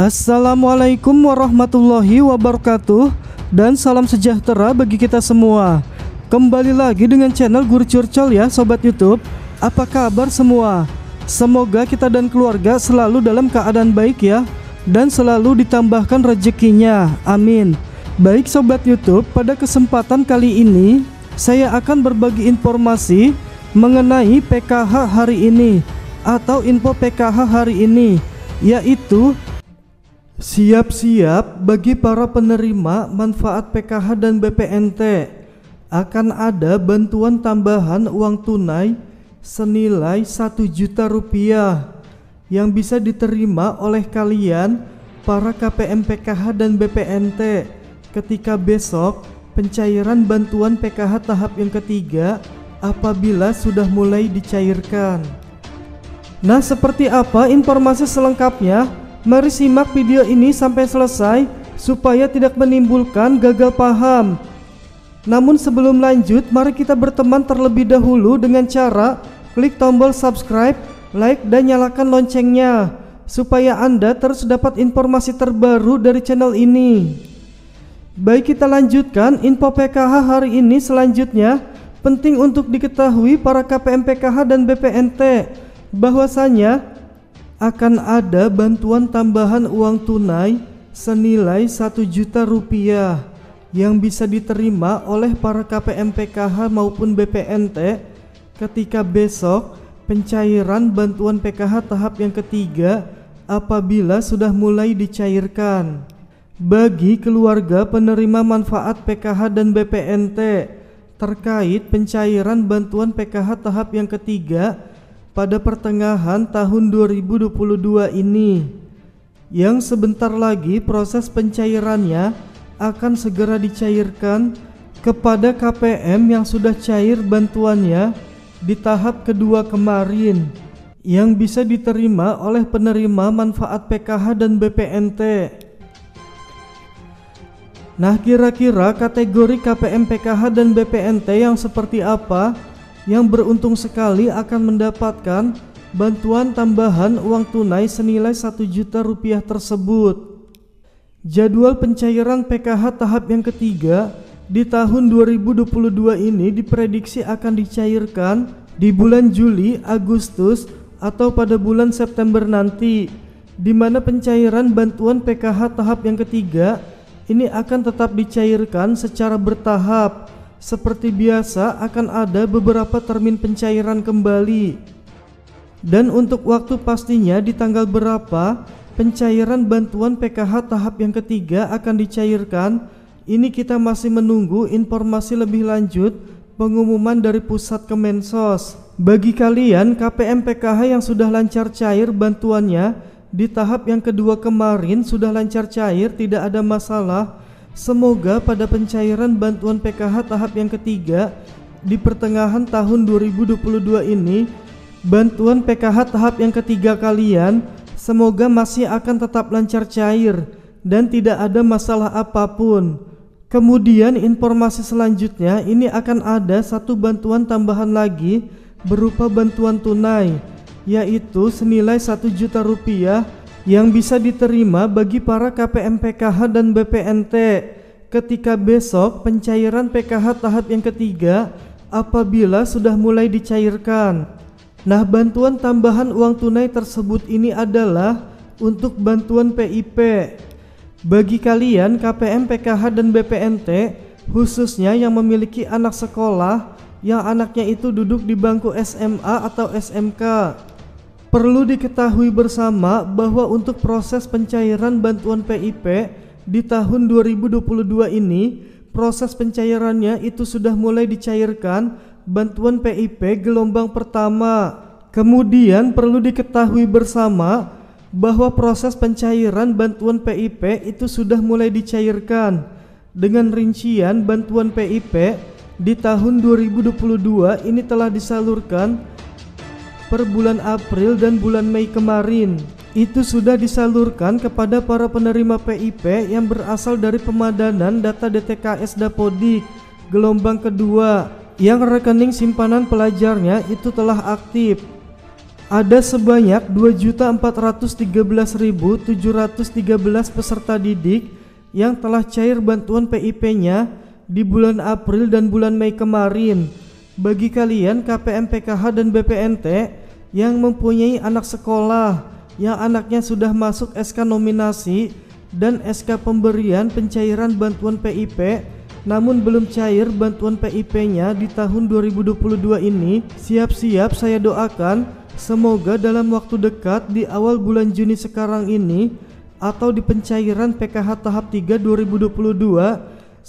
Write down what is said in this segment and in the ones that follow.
Assalamualaikum warahmatullahi wabarakatuh Dan salam sejahtera bagi kita semua. Kembali lagi dengan channel Guru Curcol ya Sobat Youtube. Apa kabar semua? Semoga kita dan keluarga selalu dalam keadaan baik ya Dan selalu ditambahkan rezekinya. Amin. Baik Sobat Youtube pada kesempatan kali ini Saya akan berbagi informasi mengenai PKH hari ini Atau info PKH hari ini Yaitu Siap-siap bagi para penerima manfaat PKH dan BPNT akan ada bantuan tambahan uang tunai senilai 1 juta rupiah yang bisa diterima oleh kalian para KPM PKH dan BPNT ketika besok pencairan bantuan PKH tahap yang ketiga apabila sudah mulai dicairkan. Nah, seperti apa informasi selengkapnya? Mari simak video ini sampai selesai supaya tidak menimbulkan gagal paham. Namun sebelum lanjut, mari kita berteman terlebih dahulu dengan cara klik tombol subscribe, like dan nyalakan loncengnya supaya Anda terus dapat informasi terbaru dari channel ini. Baik kita lanjutkan info PKH hari ini selanjutnya penting untuk diketahui para KPM PKH dan BPNT bahwasanya akan ada bantuan tambahan uang tunai senilai 1 juta rupiah yang bisa diterima oleh para KPM PKH maupun BPNT ketika besok pencairan bantuan PKH tahap yang ketiga apabila sudah mulai dicairkan. Bagi keluarga penerima manfaat PKH dan BPNT terkait pencairan bantuan PKH tahap yang ketiga pada pertengahan tahun 2022 ini yang sebentar lagi proses pencairannya akan segera dicairkan kepada KPM yang sudah cair bantuannya di tahap kedua kemarin yang bisa diterima oleh penerima manfaat PKH dan BPNT. Nah, kira-kira kategori KPM PKH dan BPNT yang seperti apa? Yang beruntung sekali akan mendapatkan bantuan tambahan uang tunai senilai 1 juta rupiah tersebut. Jadwal pencairan PKH tahap yang ketiga di tahun 2022 ini diprediksi akan dicairkan di bulan Juli, Agustus, atau pada bulan September nanti di mana pencairan bantuan PKH tahap yang ketiga ini akan tetap dicairkan secara bertahap seperti biasa akan ada beberapa termin pencairan kembali. Dan untuk waktu pastinya di tanggal berapa pencairan bantuan PKH tahap yang ketiga akan dicairkan. Ini kita masih menunggu informasi lebih lanjut pengumuman dari pusat Kemensos. Bagi kalian KPM PKH yang sudah lancar cair bantuannya di tahap yang kedua kemarin sudah lancar cair tidak ada masalah Semoga pada pencairan bantuan PKH tahap yang ketiga di pertengahan tahun 2022 ini bantuan PKH tahap yang ketiga kalian semoga masih akan tetap lancar cair dan tidak ada masalah apa pun. Kemudian informasi selanjutnya ini akan ada satu bantuan tambahan lagi berupa bantuan tunai yaitu senilai 1 juta rupiah yang bisa diterima bagi para KPM PKH dan BPNT ketika besok pencairan PKH tahap yang ketiga apabila sudah mulai dicairkan. Nah, bantuan tambahan uang tunai tersebut ini adalah untuk bantuan PIP. Bagi kalian KPM PKH dan BPNT khususnya yang memiliki anak sekolah yang anaknya itu duduk di bangku SMA atau SMK Perlu diketahui bersama bahwa untuk proses pencairan bantuan PIP di tahun 2022 ini, proses pencairannya itu sudah mulai dicairkan bantuan PIP gelombang pertama. Kemudian perlu diketahui bersama bahwa proses pencairan bantuan PIP itu sudah mulai dicairkan dengan rincian bantuan PIP di tahun 2022 ini telah disalurkan per bulan April dan bulan Mei kemarin itu sudah disalurkan kepada para penerima PIP yang berasal dari pemadanan data DTKS Dapodik gelombang kedua yang rekening simpanan pelajarnya itu telah aktif. ada sebanyak 2.413.713 peserta didik yang telah cair bantuan PIP-nya di bulan April dan bulan Mei kemarin. Bagi kalian KPM PKH dan BPNT yang mempunyai anak sekolah yang anaknya sudah masuk SK nominasi dan SK pemberian pencairan bantuan PIP namun belum cair bantuan PIP-nya di tahun 2022 ini, siap-siap saya doakan Semoga dalam waktu dekat di awal bulan Juni sekarang ini atau di pencairan PKH tahap 3 2022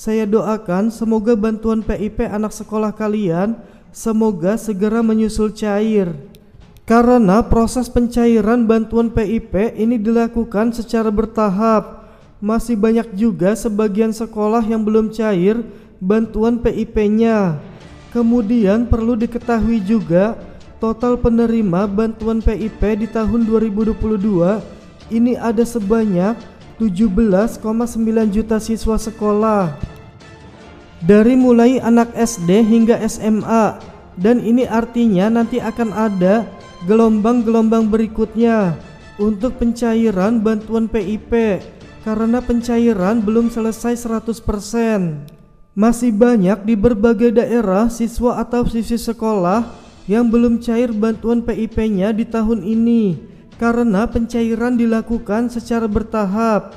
saya doakan semoga bantuan PIP anak sekolah kalian semoga segera menyusul cair. Karena proses pencairan bantuan PIP ini dilakukan secara bertahap. Masih banyak juga sebagian sekolah yang belum cair bantuan PIP-nya. Kemudian perlu diketahui juga Total penerima bantuan PIP di tahun 2022 ini ada sebanyak 17,9 juta siswa sekolah. Dari mulai anak SD hingga SMA dan ini artinya nanti akan ada gelombang-gelombang berikutnya untuk pencairan bantuan PIP karena pencairan belum selesai 100% masih banyak di berbagai daerah siswa atau siswi sekolah yang belum cair bantuan PIP-nya di tahun ini karena pencairan dilakukan secara bertahap.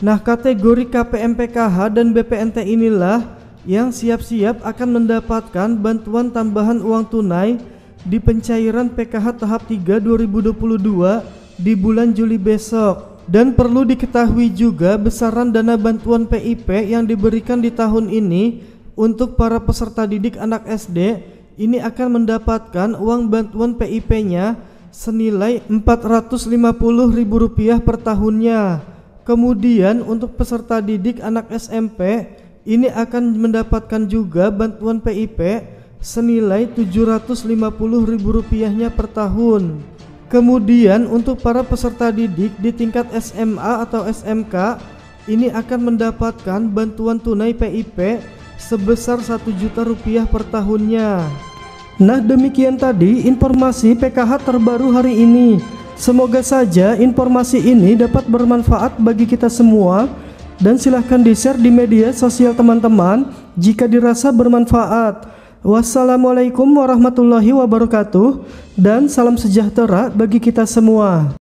Nah, kategori KPM PKH dan BPNT inilah yang siap-siap akan mendapatkan bantuan tambahan uang tunai di pencairan PKH tahap 3 2022 di bulan Juli besok. Dan perlu diketahui juga besaran dana bantuan PIP yang diberikan di tahun ini untuk para peserta didik anak SD ini akan mendapatkan uang bantuan PIP-nya senilai Rp450.000 per tahunnya. Kemudian untuk peserta didik anak SMP ini akan mendapatkan juga bantuan PIP senilai Rp750.000-nya per tahun. Kemudian untuk para peserta didik di tingkat SMA atau SMK ini akan mendapatkan bantuan tunai PIP sebesar 1 juta rupiah per tahunnya. Nah demikian tadi informasi PKH terbaru hari ini. Semoga saja informasi ini dapat bermanfaat bagi kita semua. Dan silahkan di share di media sosial teman-teman jika dirasa bermanfaat. Wassalamualaikum warahmatullahi wabarakatuh Dan salam sejahtera bagi kita semua